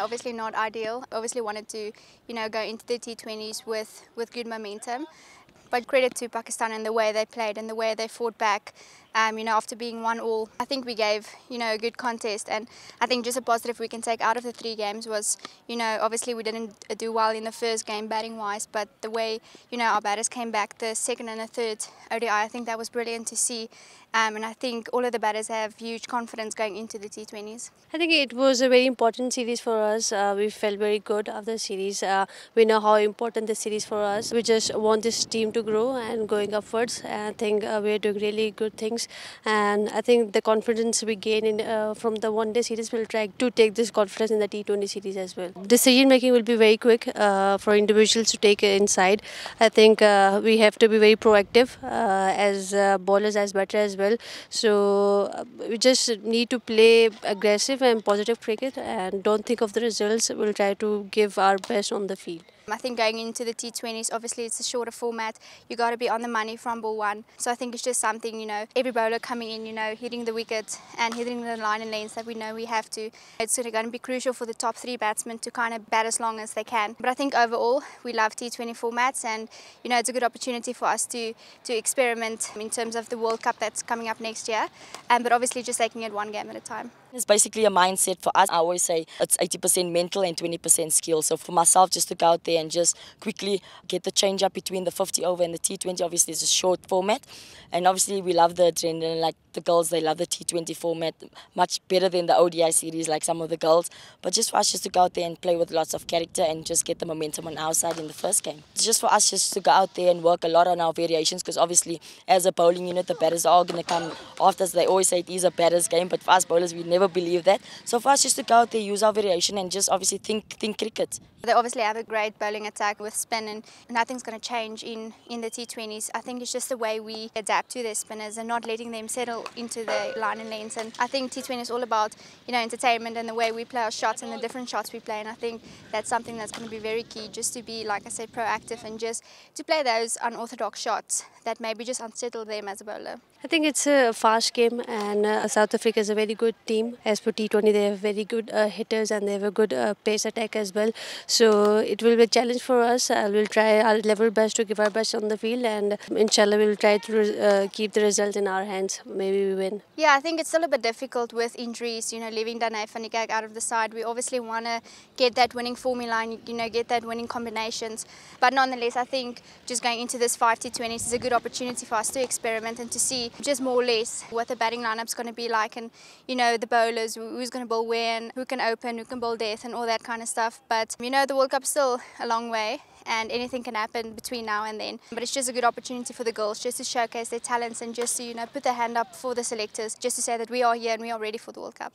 Obviously not ideal. Obviously wanted to, you know, go into the T20s with, with good momentum. But credit to Pakistan and the way they played and the way they fought back. Um, you know, after being one all, I think we gave, you know, a good contest. And I think just a positive we can take out of the three games was, you know, obviously we didn't do well in the first game batting wise, but the way, you know, our batters came back the second and the third ODI, I think that was brilliant to see. Um, and I think all of the batters have huge confidence going into the T20s. I think it was a very important series for us. Uh, we felt very good after the series. Uh, we know how important the series for us. We just want this team to grow and going upwards. And I think uh, we're doing really good things. And I think the confidence we gain in, uh, from the one-day series will try to take this confidence in the T20 series as well. Decision making will be very quick uh, for individuals to take inside. I think uh, we have to be very proactive as bowlers as batters as. So uh, we just need to play aggressive and positive cricket and don't think of the results. We'll try to give our best on the field. I think going into the T20s, obviously it's a shorter format. You got to be on the money from ball one. So I think it's just something, you know, every bowler coming in, you know, hitting the wicket and hitting the line and lanes that we know we have to. It's going to be crucial for the top three batsmen to kind of bat as long as they can. But I think overall, we love T20 formats and, you know, it's a good opportunity for us to, to experiment in terms of the World Cup that's coming up next year. Um, but obviously just taking it one game at a time. It's basically a mindset for us. I always say it's 80% mental and 20% skill. So for myself, just to go out there and just quickly get the change up between the 50 over and the T20. Obviously, it's a short format. And obviously, we love the adrenaline. Like the girls, they love the T20 format much better than the ODI series, like some of the girls. But just for us, just to go out there and play with lots of character and just get the momentum on our side in the first game. It's just for us just to go out there and work a lot on our variations because obviously, as a bowling unit, the batters are going to come after us. They always say it is a batter's game, but for us bowlers, we never never believe that. So for us just to go out there, use our variation and just obviously think think cricket. They obviously have a great bowling attack with spin and nothing's going to change in, in the T20s. I think it's just the way we adapt to their spinners and not letting them settle into the line and lanes. And I think T20 is all about, you know, entertainment and the way we play our shots and the different shots we play. And I think that's something that's going to be very key, just to be, like I said, proactive and just to play those unorthodox shots that maybe just unsettle them as a bowler. I think it's a fast game and uh, South Africa is a very good team. As for T20, they have very good uh, hitters and they have a good uh, pace attack as well. So it will be a challenge for us. Uh, we'll try our level best to give our best on the field, and inshallah, we'll try to uh, keep the result in our hands. Maybe we win. Yeah, I think it's a bit difficult with injuries, you know, leaving Dane van Niekerk out of the side. We obviously want to get that winning formula and, you know, get that winning combinations. But nonetheless, I think just going into this 5 T20s is a good opportunity for us to experiment and to see just more or less what the batting lineup's going to be like and, you know, the bowlers, who's going to bowl when, who can open, who can bowl death and all that kind of stuff. But, you know, the World Cup's still a long way and anything can happen between now and then. But it's just a good opportunity for the girls just to showcase their talents and just to, you know, put their hand up for the selectors, just to say that we are here and we are ready for the World Cup.